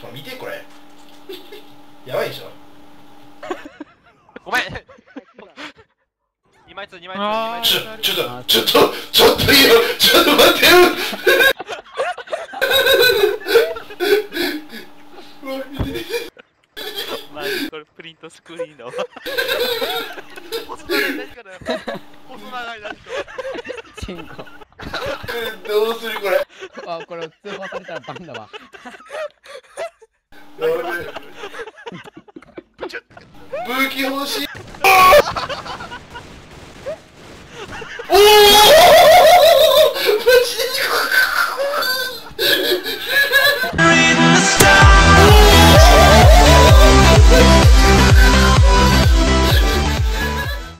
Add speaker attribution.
Speaker 1: ほら見てこれ。やばいでしょ。
Speaker 2: ごめん。2枚2枚2枚
Speaker 3: あー。
Speaker 1: ちょちょっとちょっとちょっといいよちょっと待ってよ。うわ見て
Speaker 2: 何これプリントスクリーンだわ細長い何かだよ細長い何か
Speaker 3: チンコ
Speaker 1: どうするこれ。
Speaker 3: あこれ通報されたらバンだわ
Speaker 1: 武器欲しい